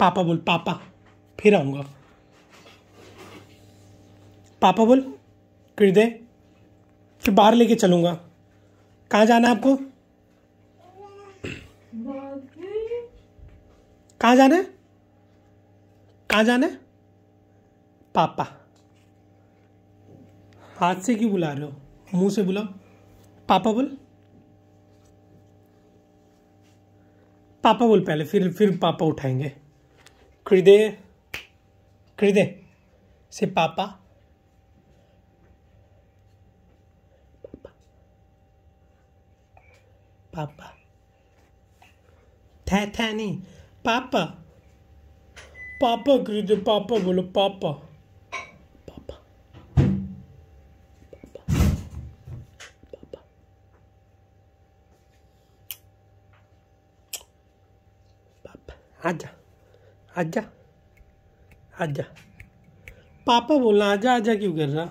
पापा बोल, पापा, फिर आऊँगा। पापा बोल दे, फिर बाहर लेके चलूँगा। कहाँ जाना है आपको? कहाँ जाना है? कहाँ जाना है? पापा। हाथ से क्यों बुला रहे हो? मुँह से बुलाओ। पापा बोल। पापा बोल पहले, फिर फिर पापा उठाएँगे। कृदे कृदे से पापा। पापा। थे थे नहीं, पापा। पापा कृदे पापा बोलो पापा। आजा। आजा आजा पापा बोलना आजा आजा क्यों कर रहा?